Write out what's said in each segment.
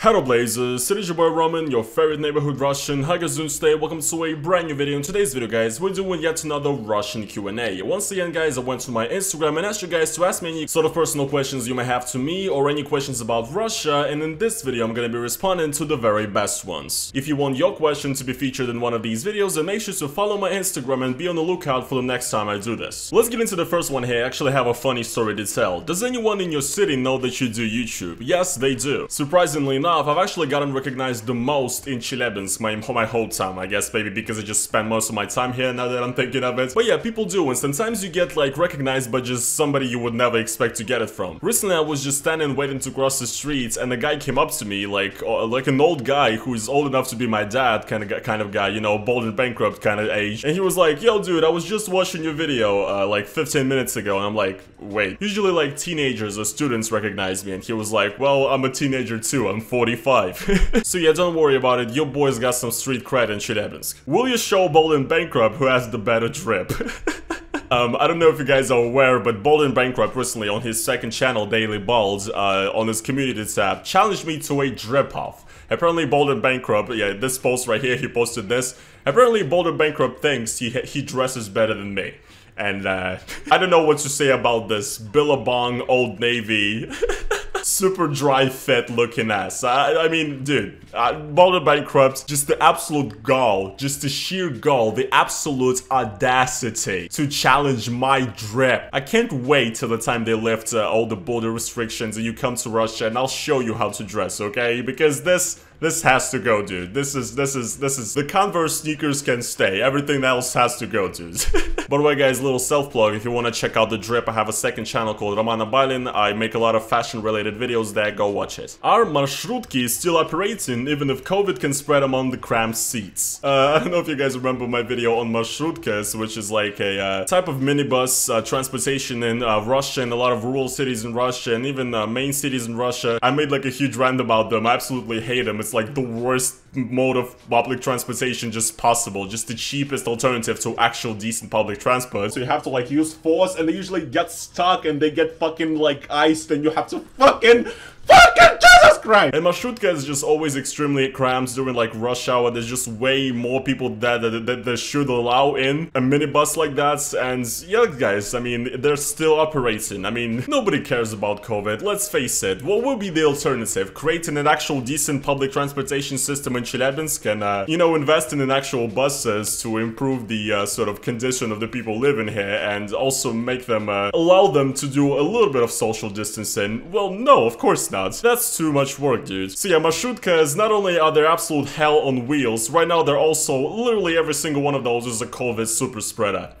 Hello Blazers, it is your boy Roman, your favorite neighborhood Russian. Doing today? Welcome to a brand new video. In today's video guys, we're doing yet another Russian Q&A. Once again guys, I went to my Instagram and asked you guys to ask me any sort of personal questions you may have to me or any questions about Russia and in this video I'm gonna be responding to the very best ones. If you want your question to be featured in one of these videos then make sure to follow my Instagram and be on the lookout for the next time I do this. Let's get into the first one here, I actually have a funny story to tell. Does anyone in your city know that you do YouTube? Yes, they do. Surprisingly enough, enough, I've actually gotten recognized the most in Chelyabinsk, my, my whole time, I guess, maybe because I just spend most of my time here now that I'm thinking of it. But yeah, people do, and sometimes you get like recognized by just somebody you would never expect to get it from. Recently, I was just standing waiting to cross the street, and a guy came up to me, like uh, like an old guy who's old enough to be my dad, kind of kind of guy, you know, bald and bankrupt kind of age. And he was like, "Yo, dude, I was just watching your video uh, like 15 minutes ago," and I'm like, "Wait." Usually, like teenagers or students recognize me, and he was like, "Well, I'm a teenager too. I'm 45. so yeah, don't worry about it, your boy's got some street cred in Chelyabinsk. Will you show Bald and Bankrupt who has the better drip? Um, I don't know if you guys are aware, but Bald and Bankrupt recently on his second channel, Daily Balls, uh, on his community tab, challenged me to a drip off. Apparently Bald and Bankrupt, yeah, this post right here, he posted this. Apparently Bald and Bankrupt thinks he, he dresses better than me. And uh, I don't know what to say about this Billabong Old Navy super dry fat looking ass. I, I mean, dude, uh, Bald and Bankrupt, just the absolute gall, just the sheer gall, the absolute audacity to challenge my drip. I can't wait till the time they lift uh, all the border restrictions and you come to Russia and I'll show you how to dress, okay? Because this this has to go, dude. This is, this is, this is, the Converse sneakers can stay. Everything else has to go, dude. By the way, guys, little self-plug. If you want to check out the drip, I have a second channel called Roman Balin. I make a lot of fashion-related videos there. Go watch it. Our marshrutki is still operating, even if COVID can spread among the cramped seats. Uh, I don't know if you guys remember my video on marshrutkas, which is like a uh, type of minibus uh, transportation in uh, Russia and a lot of rural cities in Russia and even uh, main cities in Russia. I made like a huge rant about them. I absolutely hate them. It's it's like the worst mode of public transportation just possible. Just the cheapest alternative to actual decent public transport. So you have to like use force and they usually get stuck and they get fucking like iced and you have to fucking fucking Jesus Christ! And Marshrutka is just always extremely cramped during like rush hour. There's just way more people that, that, that, that should allow in a minibus like that. And yeah, guys, I mean, they're still operating. I mean, nobody cares about COVID. Let's face it. What would be the alternative? Creating an actual decent public transportation system in Chelyabinsk and, uh, you know, investing in actual buses to improve the uh, sort of condition of the people living here and also make them, uh, allow them to do a little bit of social distancing. Well, no, of course not. That's too much work, dude. So yeah, Marshrutka not only are they absolute hell on wheels, right now they're also, literally every single one of those is a COVID super spreader.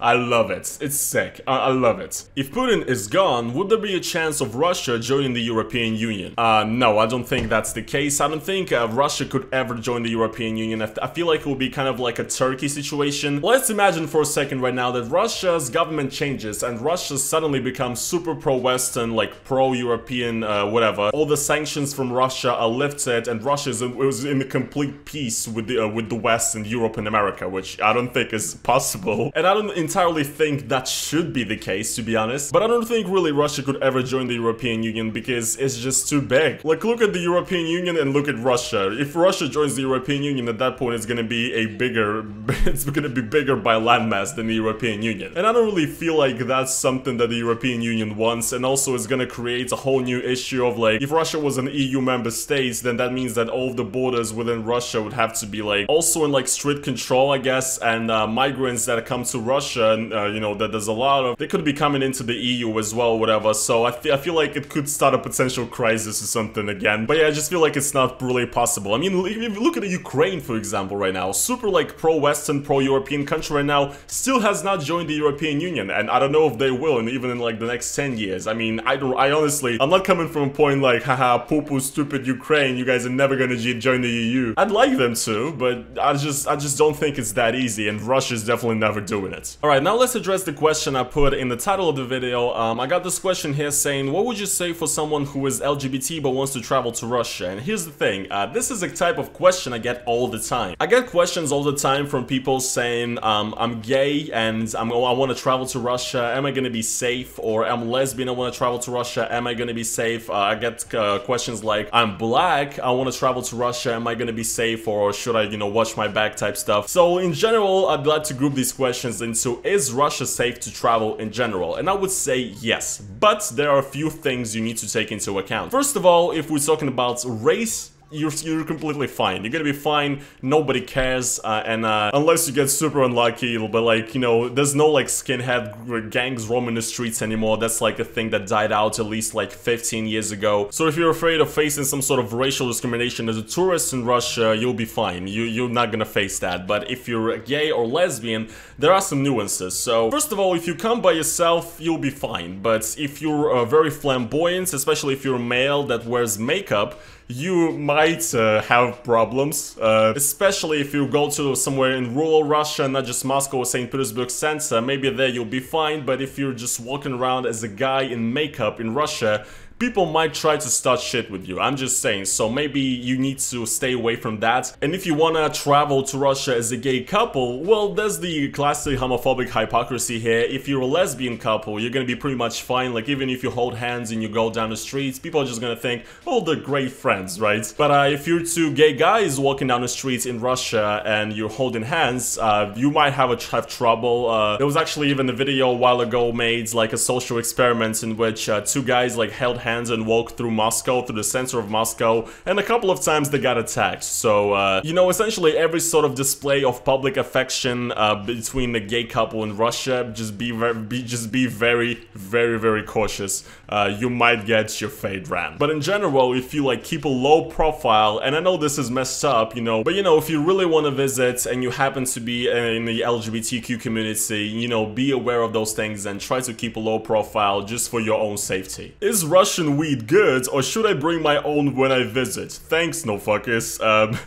I love it. It's sick. I, I, love it. If Putin is gone, would there be a chance of Russia joining the European Union? Uh, no, I don't think that's the case. I don't think uh, Russia could ever join the European Union. I, I feel like it would be kind of like a Turkey situation. Let's imagine for a second right now that Russia's government changes and Russia suddenly becomes super pro-Western, like pro-European, uh, whatever. All the sanctions from Russia are lifted and Russia is in, was in complete peace with the, uh, with the West and Europe and America, which I don't think is possible. And I don't entirely think that should be the case, to be honest. But I don't think really Russia could ever join the European Union because it's just too big. Like, look at the European Union and look at Russia. If Russia joins the European Union, at that point it's gonna be a bigger... it's gonna be bigger by landmass than the European Union. And I don't really feel like that's something that the European Union wants, and also it's gonna create a whole new issue of like, if Russia was an EU member state, then that means that all the borders within Russia would have to be like, also in like strict control, I guess, and uh, migrants that come to Russia Russia, uh, you know, that there's a lot of... They could be coming into the EU as well, whatever, so I, I feel like it could start a potential crisis or something again. But yeah, I just feel like it's not really possible. I mean, if you look at Ukraine, for example, right now, super, like, pro-Western, pro-European country right now, still has not joined the European Union, and I don't know if they will, and even in, like, the next 10 years. I mean, I don't... I honestly... I'm not coming from a point like, haha, poo-poo, stupid Ukraine, you guys are never gonna join the EU. I'd like them to, but I just... I just don't think it's that easy, and Russia's definitely never doing it. Alright, now let's address the question I put in the title of the video. Um, I got this question here saying, what would you say for someone who is LGBT but wants to travel to Russia? And here's the thing, uh, this is a type of question I get all the time. I get questions all the time from people saying, um, I'm gay and I'm, I want to travel to Russia, am I going to be safe? Or I'm lesbian, I want to travel to Russia, am I going to be safe? Uh, I get uh, questions like, I'm black, I want to travel to Russia, am I going to be safe? Or should I, you know, watch my back type stuff? So in general, I'd like to group these questions into is Russia safe to travel in general? And I would say yes, but there are a few things you need to take into account. First of all, if we're talking about race, you're, you're completely fine. You're gonna be fine, nobody cares, uh, and uh, unless you get super unlucky, but like, you know, there's no like skinhead gangs roaming the streets anymore. That's like a thing that died out at least like 15 years ago. So if you're afraid of facing some sort of racial discrimination as a tourist in Russia, you'll be fine. You, you're not gonna face that. But if you're gay or lesbian, there are some nuances. So first of all, if you come by yourself, you'll be fine. But if you're uh, very flamboyant, especially if you're a male that wears makeup, you might uh, have problems, uh, especially if you go to somewhere in rural Russia, not just Moscow or St. Petersburg center, maybe there you'll be fine, but if you're just walking around as a guy in makeup in Russia, people might try to start shit with you. I'm just saying, so maybe you need to stay away from that. And if you wanna travel to Russia as a gay couple, well, there's the classic homophobic hypocrisy here. If you're a lesbian couple, you're gonna be pretty much fine. Like, even if you hold hands and you go down the streets, people are just gonna think, oh, they're great friends, right? But uh, if you're two gay guys walking down the streets in Russia and you're holding hands, uh, you might have, a, have trouble. Uh, there was actually even a video a while ago made, like a social experiment in which uh, two guys like held hands and walked through Moscow, through the center of Moscow, and a couple of times they got attacked. So, uh, you know, essentially every sort of display of public affection uh, between the gay couple in Russia, just be very, be, just be very, very, very cautious. Uh, you might get your fade ran. But in general, if you like keep a low profile, and I know this is messed up, you know, but you know, if you really want to visit and you happen to be in the LGBTQ community, you know, be aware of those things and try to keep a low profile just for your own safety. Is Russia Russian weed good, or should I bring my own when I visit? Thanks, no fuckers. Um,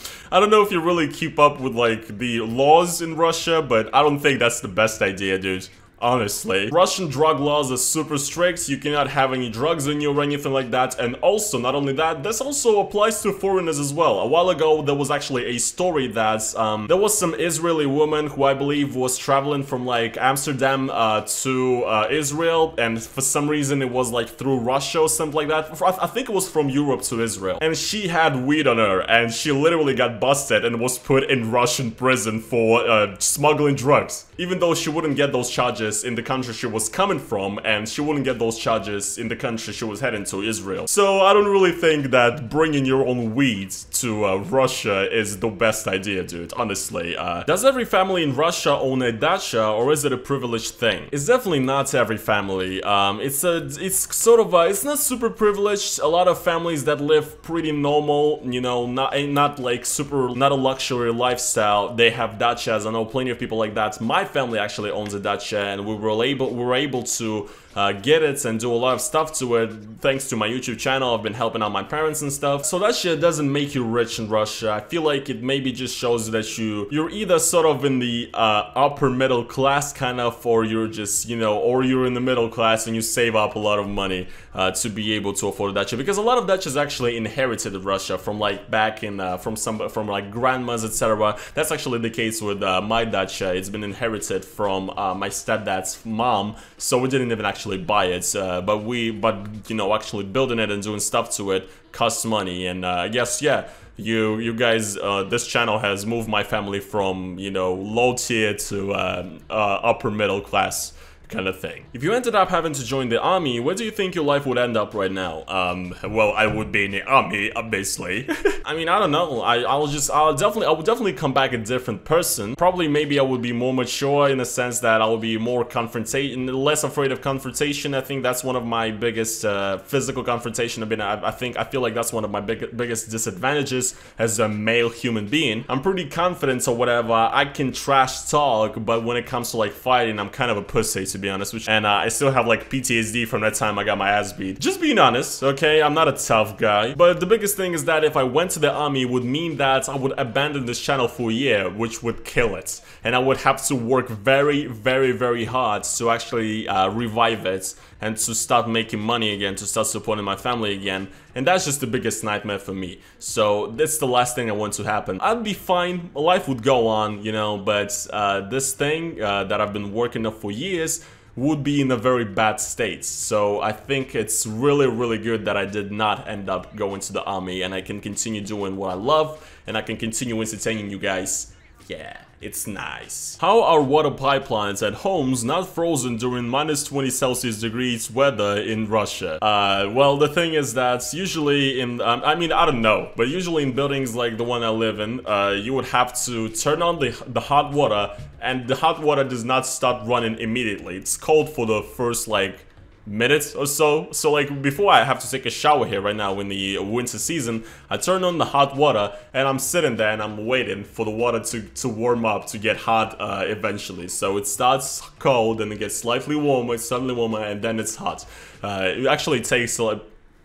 I don't know if you really keep up with, like, the laws in Russia, but I don't think that's the best idea, dude honestly. Russian drug laws are super strict, you cannot have any drugs in you or anything like that, and also, not only that, this also applies to foreigners as well. A while ago, there was actually a story that um, there was some Israeli woman who I believe was traveling from like Amsterdam uh, to uh, Israel, and for some reason it was like through Russia or something like that. I think it was from Europe to Israel. And she had weed on her, and she literally got busted and was put in Russian prison for uh, smuggling drugs. Even though she wouldn't get those charges charges in the country she was coming from, and she wouldn't get those charges in the country she was heading to, Israel. So I don't really think that bringing your own weed to uh, Russia is the best idea, dude, honestly. Uh, does every family in Russia own a dacha, or is it a privileged thing? It's definitely not every family. Um, it's a, it's sort of a, it's not super privileged. A lot of families that live pretty normal, you know, not, not like super, not a luxury lifestyle, they have dachas. I know plenty of people like that. My family actually owns a dacha, and we were able we were able to uh, get it and do a lot of stuff to it thanks to my YouTube channel. I've been helping out my parents and stuff. So that shit doesn't make you rich in Russia. I feel like it maybe just shows that you you're either sort of in the uh, upper middle class kind of, or you're just you know, or you're in the middle class and you save up a lot of money uh, to be able to afford a dacha because a lot of dachas actually inherited in Russia from like back in uh, from some from like grandmas etc. That's actually the case with uh, my dacha. It's been inherited from uh, my stepdad's mom, so we didn't even actually actually buy it, uh, but we, but you know, actually building it and doing stuff to it costs money. And uh, yes, yeah, you you guys, uh, this channel has moved my family from you know low tier to uh, uh, upper middle class kind of thing. If you ended up having to join the army, where do you think your life would end up right now? Um, well, I would be in the army, obviously. I mean, I don't know. I, I'll just, I'll definitely, I would definitely come back a different person. Probably, maybe I would be more mature in the sense that I would be more confrontation, less afraid of confrontation. I think that's one of my biggest uh, physical confrontation. I've been, I, I think, I feel like that's one of my big, biggest disadvantages as a male human being. I'm pretty confident or whatever. I can trash talk, but when it comes to like fighting, I'm kind of a pussy to be honest you. And uh, I still have like PTSD from that time I got my ass beat. Just being honest, okay? I'm not a tough guy. But the biggest thing is that if I went to the army, would mean that I would abandon this channel for a year, which would kill it. And I would have to work very, very, very hard to actually uh, revive it and to start making money again, to start supporting my family again. And that's just the biggest nightmare for me. So that's the last thing I want to happen. I'd be fine, life would go on, you know, but uh, this thing uh, that I've been working on for years would be in a very bad state. So I think it's really, really good that I did not end up going to the army and I can continue doing what I love and I can continue entertaining you guys. Yeah. It's nice. How are water pipelines at homes not frozen during minus 20 Celsius degrees weather in Russia? Uh, well, the thing is that usually in, um, I mean, I don't know, but usually in buildings like the one I live in, uh, you would have to turn on the, the hot water and the hot water does not start running immediately. It's cold for the first like minutes or so. So like before I have to take a shower here right now in the winter season, I turn on the hot water and I'm sitting there and I'm waiting for the water to, to warm up to get hot uh, eventually. So it starts cold and it gets slightly warmer, suddenly warmer and then it's hot. Uh, it actually takes like...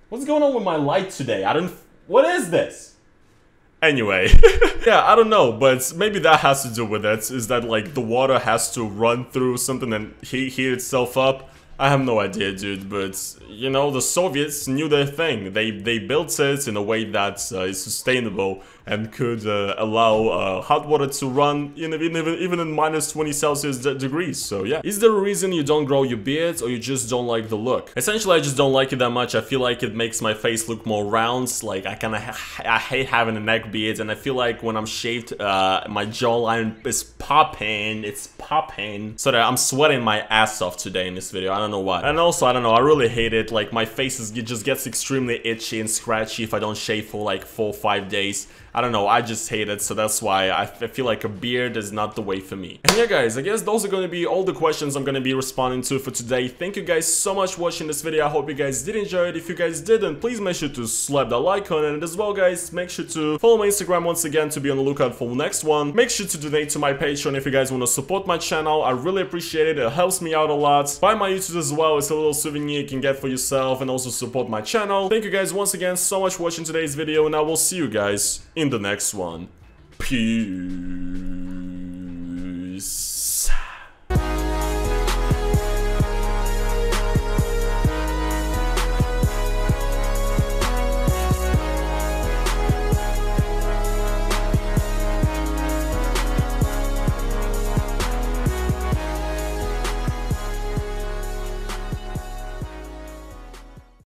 What's going on with my light today? I don't... What is this? Anyway, yeah, I don't know, but maybe that has to do with it, is that like the water has to run through something and heat, heat itself up. I have no idea, dude, but, you know, the Soviets knew their thing. They they built it in a way that uh, is sustainable and could uh, allow uh, hot water to run in, even, even in minus 20 Celsius de degrees, so yeah. Is there a reason you don't grow your beard or you just don't like the look? Essentially, I just don't like it that much. I feel like it makes my face look more round, like I kind of I hate having a neck beard and I feel like when I'm shaved, uh, my jawline is popping, it's popping. So that I'm sweating my ass off today in this video, I don't know why. And also, I don't know, I really hate it, like my face is, it just gets extremely itchy and scratchy if I don't shave for like four or five days. I don't know, I just hate it, so that's why I, feel like a beard is not the way for me. And yeah guys, I guess those are to be all the questions I'm to be responding to for today. Thank you guys so much for watching this video, I hope you guys did enjoy it. If you guys didn't, please make sure to slap that like on it, and as well guys, make sure to follow my Instagram once again to be on the lookout for the next one. Make sure to donate to my Patreon if you guys want to support my channel, I really appreciate it, it helps me out a lot. Buy my Youtooz as well, it's a little souvenir you can get for yourself and also support my channel. Thank you guys once again so much for watching today's video, and I will see you guys in the next one. Peace.